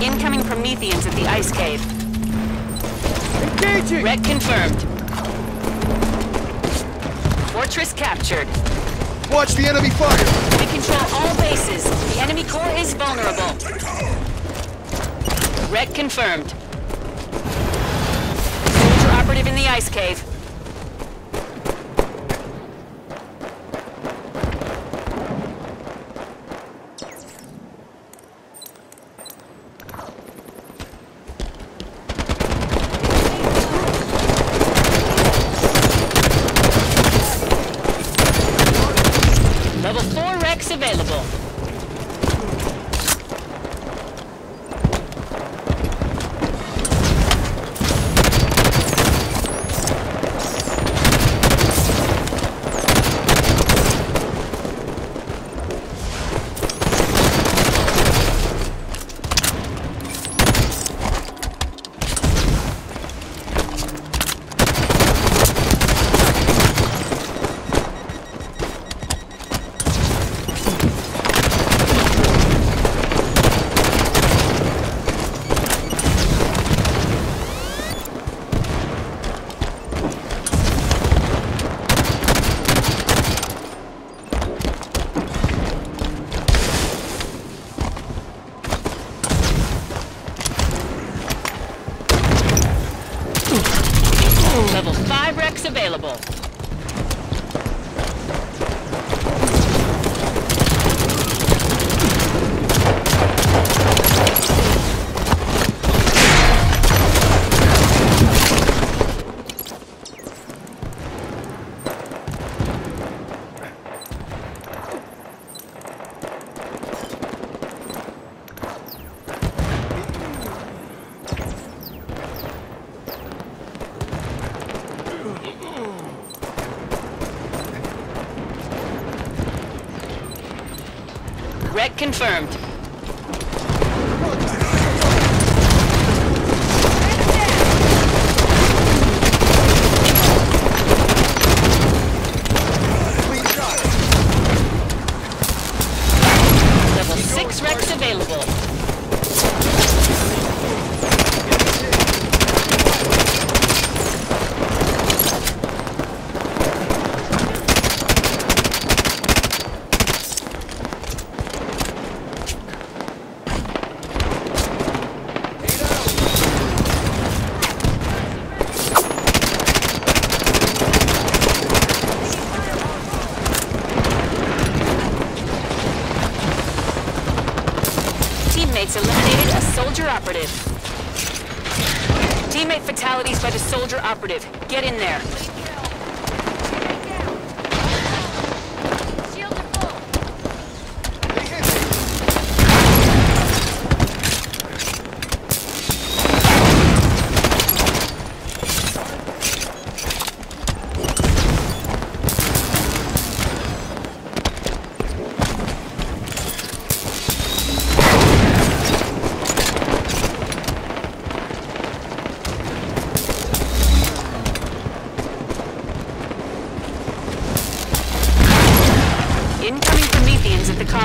Incoming Prometheans at the ice cave. Engaging! Red confirmed. Fortress captured. Watch the enemy fire! We control all bases. The enemy core is vulnerable. Red confirmed. Soldier operative in the ice cave. Available. Red confirmed. Clean shot! Level 6 REQs available. Teammates eliminated a soldier operative. Teammate fatalities by the soldier operative. Get in there.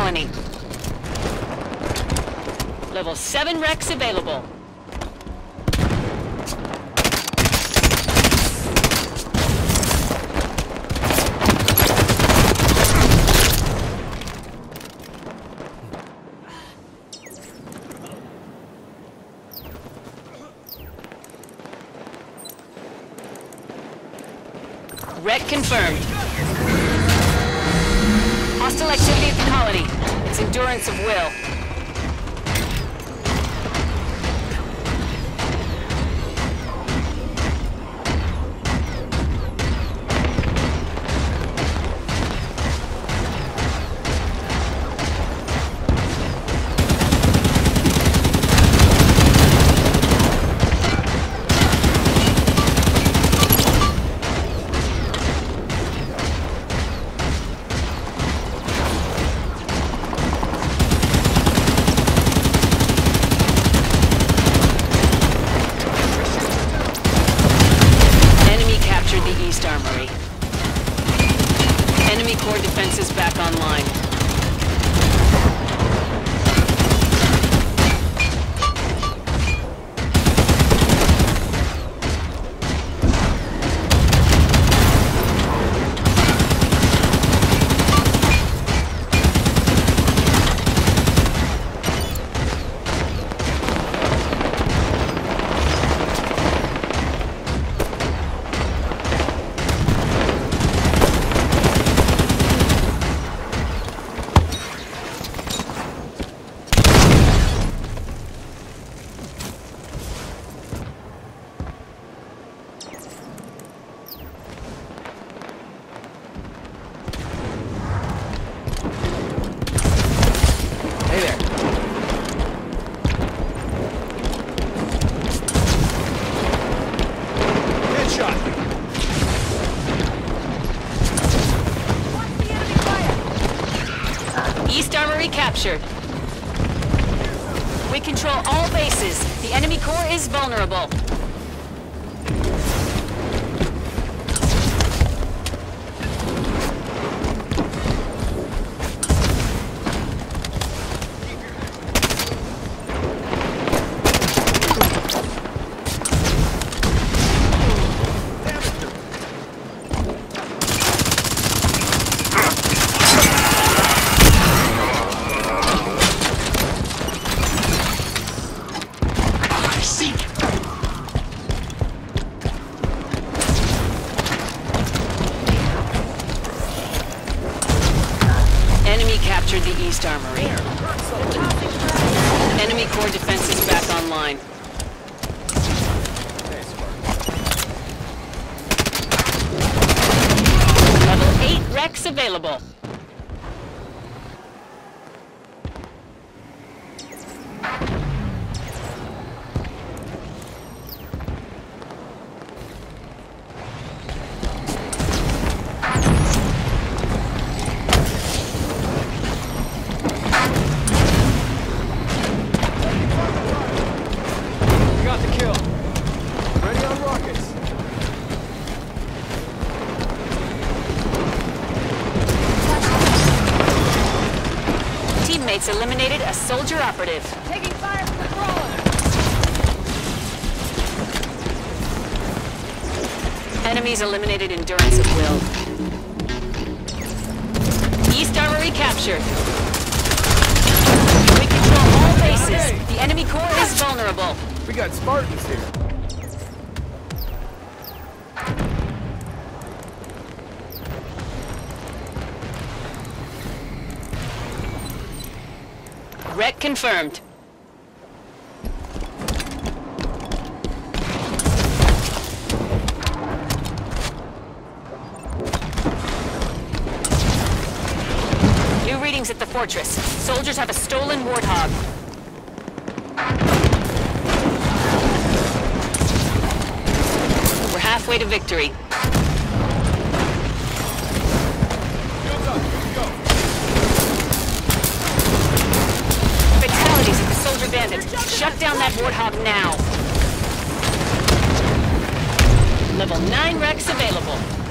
Colony. Level 7 REQs available. Wreck confirmed. Hostile activity at the colony. It's endurance of will. Vulnerable. Online. Level 8 REQs available. Teammates eliminated a soldier operative. Taking fire from the crawler! Enemies eliminated endurance of will. East Armory captured. We control all bases. The enemy core is vulnerable. We got Spartans here. Wreck confirmed. New readings at the fortress. Soldiers have a stolen warthog. We're to victory. Fatalities at the soldier bandit. Shut down that warthog now. Level 9 REQs available.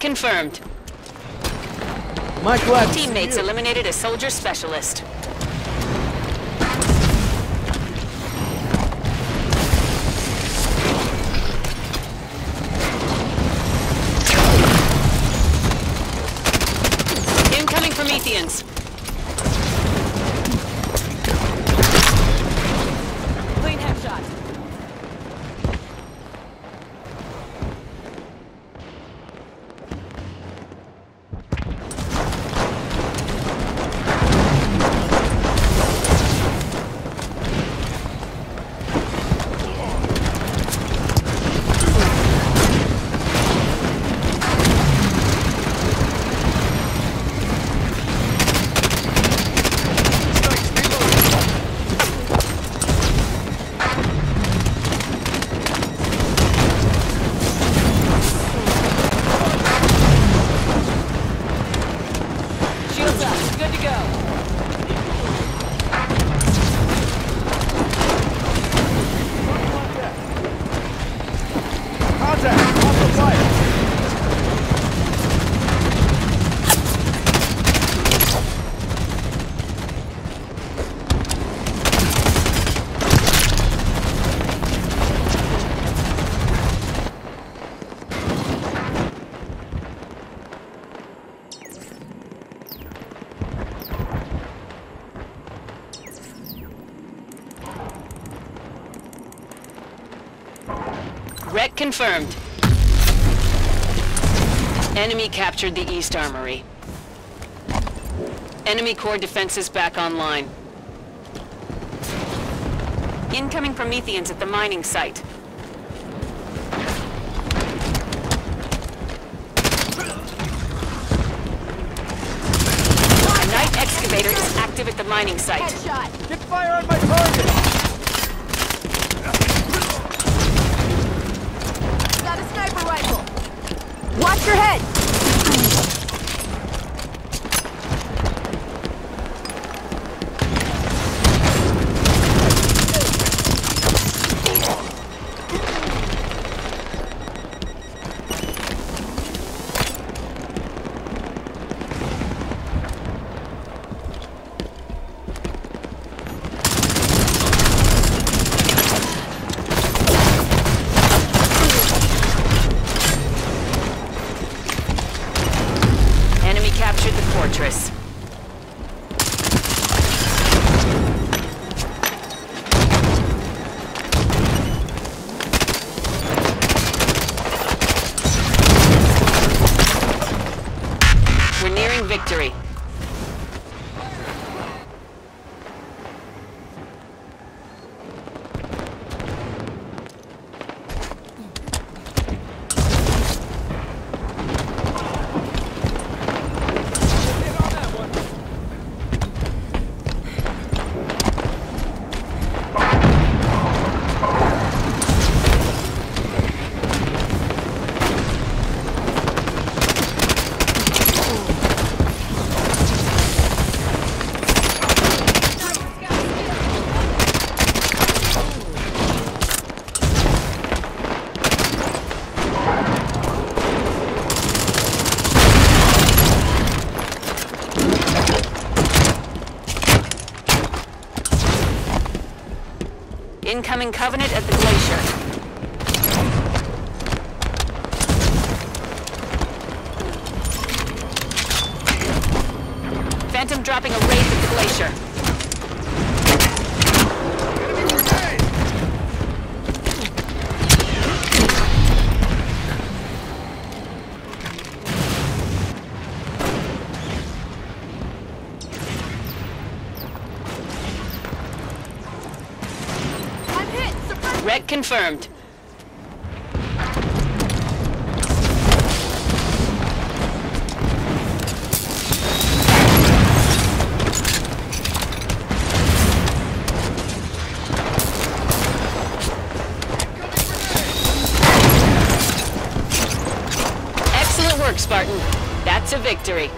Confirmed. My Teammates eliminated a soldier specialist. Confirmed. Enemy captured the East Armory. Enemy core defenses back online. Incoming Prometheans at the mining site. Knight excavator is active at the mining site. Headshot. Get fire on my target! Got a sniper rifle. Watch your head. Confirmed. Excellent work, Spartan. That's a victory.